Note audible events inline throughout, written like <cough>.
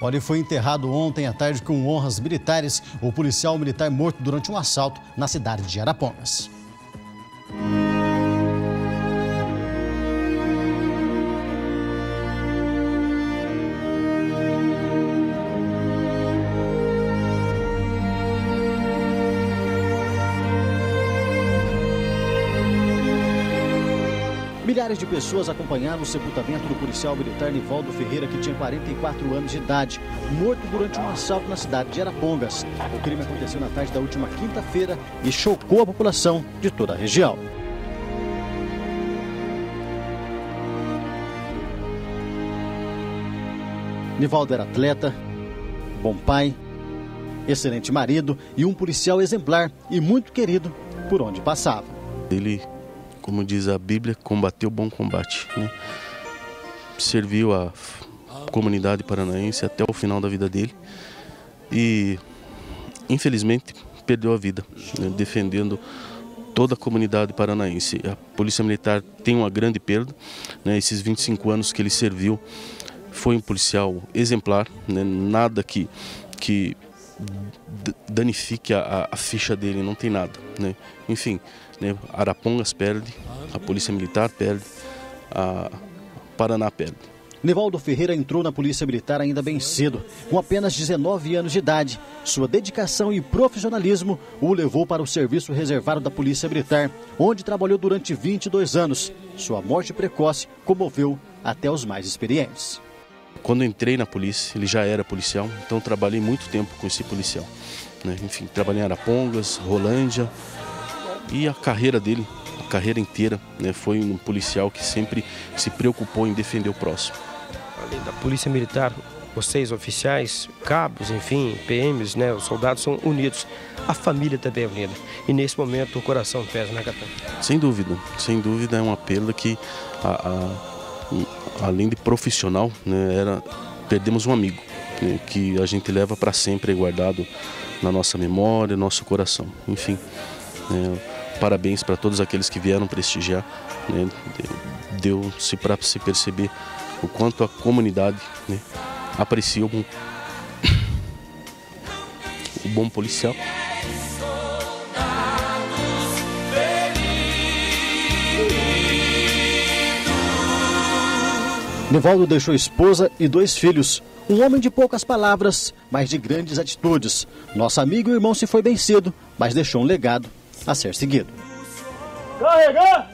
Olha, foi enterrado ontem à tarde com honras militares o policial militar morto durante um assalto na cidade de Arapongas. Milhares de pessoas acompanharam o sepultamento do policial militar Nivaldo Ferreira, que tinha 44 anos de idade, morto durante um assalto na cidade de Arapongas. O crime aconteceu na tarde da última quinta-feira e chocou a população de toda a região. Nivaldo era atleta, bom pai, excelente marido e um policial exemplar e muito querido por onde passava. Ele como diz a Bíblia, combateu o bom combate. Né? Serviu a comunidade paranaense até o final da vida dele e, infelizmente, perdeu a vida, né? defendendo toda a comunidade paranaense. A Polícia Militar tem uma grande perda, né? esses 25 anos que ele serviu, foi um policial exemplar, né? nada que, que danifique a, a, ficha dele, não tem nada. Né? Enfim, né? Arapongas perde, a Polícia Militar perde, a Paraná perde. Nivaldo Ferreira entrou na Polícia Militar ainda bem cedo, com apenas 19 anos de idade. Sua dedicação e profissionalismo o levou para o serviço reservado da Polícia Militar, onde trabalhou durante 22 anos. Sua morte precoce comoveu até os mais experientes. Quando entrei na polícia, ele já era policial, então trabalhei muito tempo com esse policial. Né? Enfim, trabalhei em Arapongas, Rolândia, e a carreira dele, a carreira inteira, né, foi um policial que sempre se preocupou em defender o próximo. Além da polícia militar, vocês oficiais, cabos, enfim, PMs, né, os soldados são unidos. A família também é unida. E nesse momento o coração pesa, né, capitão? Sem dúvida, sem dúvida é uma perda que, a, a, além de profissional, né, era, perdemos um amigo. Né, que a gente leva para sempre guardado na nossa memória, nosso coração. Enfim, né, parabéns para todos aqueles que vieram prestigiar. Né? Deu-se para se perceber o quanto a comunidade né, aprecia o bom, <coughs> o bom policial. Nivaldo deixou esposa e dois filhos. Um homem de poucas palavras, mas de grandes atitudes. Nosso amigo e irmão se foi bem cedo, mas deixou um legado a ser seguido. Carregar!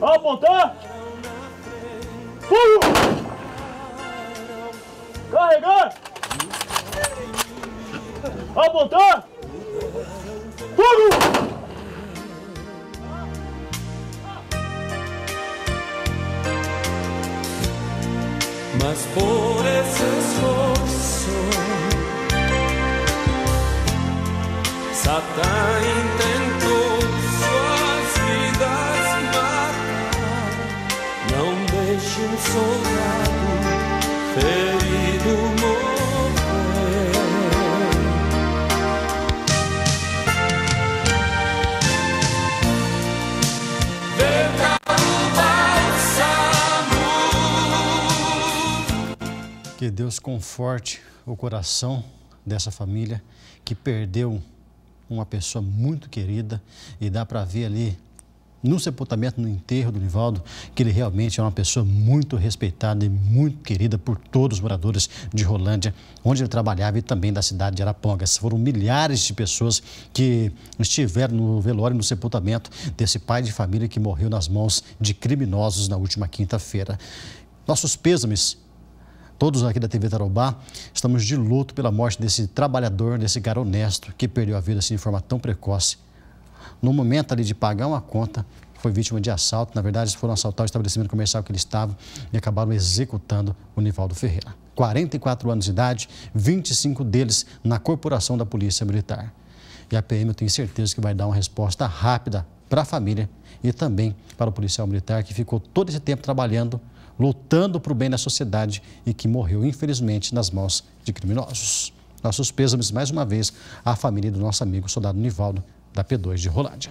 Apontar! Fogo! Carregar! Apontar! Fogo! Mas por esse esforço Satã intentou suas vidas matar. Não deixe um soldado Que Deus conforte o coração dessa família que perdeu uma pessoa muito querida e dá para ver ali no sepultamento, no enterro do Nivaldo, que ele realmente é uma pessoa muito respeitada e muito querida por todos os moradores de Rolândia, onde ele trabalhava e também da cidade de Arapongas. Foram milhares de pessoas que estiveram no velório, no sepultamento desse pai de família que morreu nas mãos de criminosos na última quinta-feira. Nossos pêsames todos aqui da TV Tarobá estamos de luto pela morte desse trabalhador, desse cara honesto que perdeu a vida assim, de forma tão precoce. No momento ali de pagar uma conta, foi vítima de assalto. Na verdade, foram assaltar o estabelecimento comercial que ele estava e acabaram executando o Nivaldo Ferreira. 44 anos de idade, 25 deles na corporação da Polícia Militar. E a PM, eu tenho certeza que vai dar uma resposta rápida para a família e também para o policial militar que ficou todo esse tempo trabalhando lutando para o bem da sociedade e que morreu, infelizmente, nas mãos de criminosos. Nossos pêsames, mais uma vez, à família do nosso amigo soldado Nivaldo, da P2 de Rolândia.